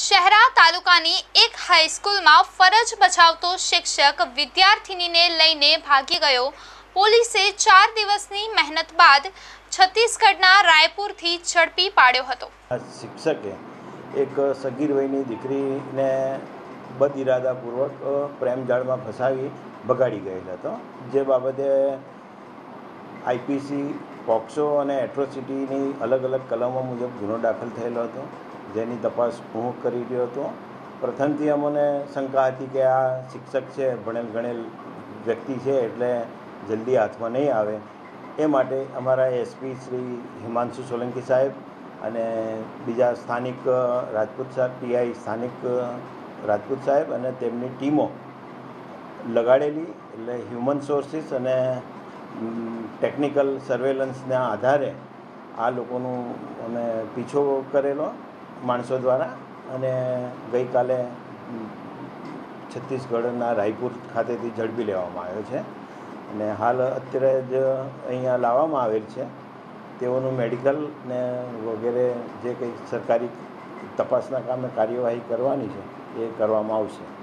શહેરા તાલુકાની એક હાઈસ્કૂલમાં ફરજ બજાવતો શિક્ષક વિદ્યાર્થિનીને લઈને ભાગી ગયો. પોલીસે ચાર દિવસની મહેનત બાદ છત્તીસગઢના રાયપુરથી ઝડપી પાડ્યો હતો. શિક્ષકે એક સગીર વયની દીકરીને બદઇરાદાપૂર્વક પ્રેમ જાળમાં ફસાવી બગાડી ગયેલ હતો. જે બાબતે આઈપીસી, પોક્સો અને એટ્રોસિટીની અલગ અલગ કલમો મુજબ ગુનો દાખલ થયેલો હતો. જેની તપાસ હું કરી રહ્યો હતો. પ્રથમથી અમને શંકા હતી કે આ શિક્ષક છે, ભણેલ ગણેલ વ્યક્તિ છે, એટલે જલ્દી હાથમાં નહીં આવે. એ માટે અમારા એસપી શ્રી હિમાંશુ સોલંકી સાહેબ અને બીજા સ્થાનિક રાજપૂત સાહેબ પીઆઈ સ્થાનિક રાજપૂત સાહેબ અને તેમની ટીમો લગાડેલી. એટલે હ્યુમન સોર્સિસ અને ટેકનિકલ સર્વેલન્સના આધારે આ લોકોનું અમે પીછો કરેલો. માણસો દ્વારા અને ગઈકાલે છત્તીસગઢના રાયપુર ખાતેથી ઝડપી લેવામાં આવ્યો છે. અને હાલ અત્યારે જ અહીંયા લાવવામાં આવેલ છે. તેઓનું મેડિકલ ને વગેરે જે કંઈ સરકારી તપાસના કામે કાર્યવાહી કરવાની છે એ કરવામાં આવશે.